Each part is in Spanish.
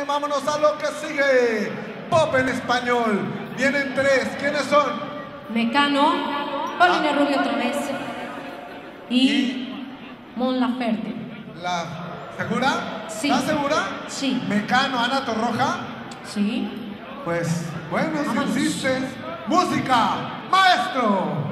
bien, vámonos a lo que sigue. Pop en español. Vienen tres. ¿Quiénes son? Mecano, Paulina Rubio otra vez y Mon Laferte. La, ¿Segura? Sí. ¿Estás segura? Sí. Mecano, Ana Torroja. Sí. Pues bueno, Vámonos. si insistes. Música, maestro.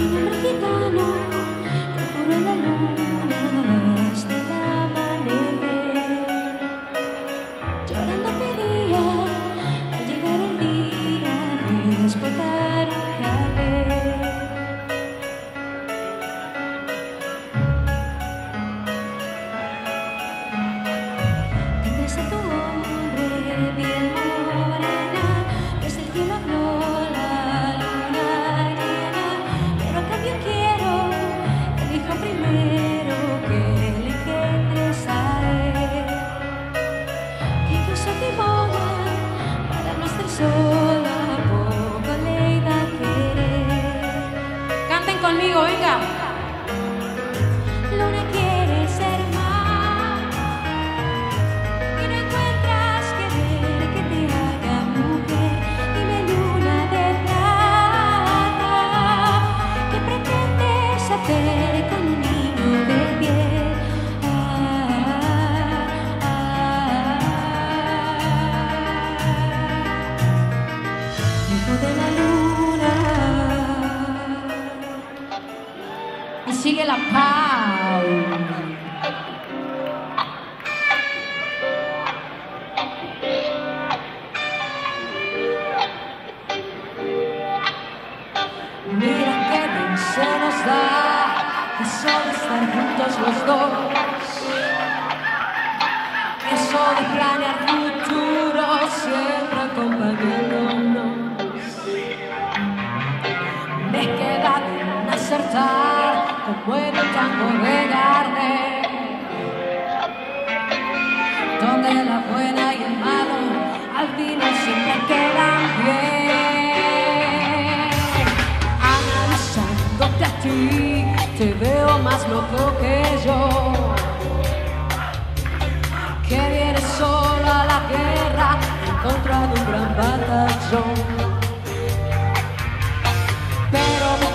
Que un hombre gitano procuró la Mira que bien se nos da eso de estar juntos los dos. Eso de planear futuro siempre acompañándonos. Me queda de acertar como en el tango te veo más loco que yo. Que vienes solo a la guerra en contra de un gran batallón. Pero me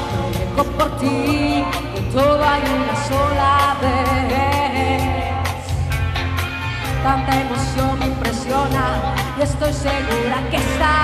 juego por ti, que todo hay una sola vez. Tanta emoción me impresiona y estoy segura que esta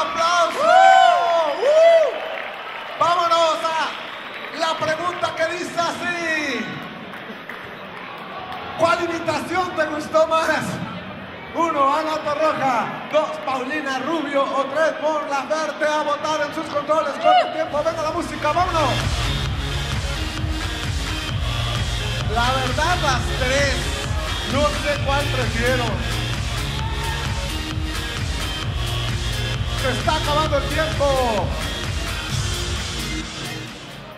aplauso! Vámonos a la pregunta que dice así. ¿Cuál imitación te gustó más? Uno, Ana Torroja. Dos, Paulina Rubio. O tres, Mon Laferte a votar en sus controles. Corre tiempo, venga la música, vámonos. La verdad, las tres. No sé cuál prefiero. está acabando el tiempo.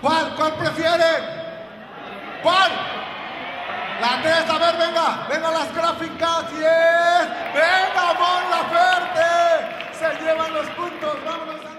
¿Cuál? ¿Cuál prefieren? ¿Cuál? La tres, a ver, venga, venga las gráficas, yes. Venga, Mon Laferte. Se llevan los puntos, vámonos. A...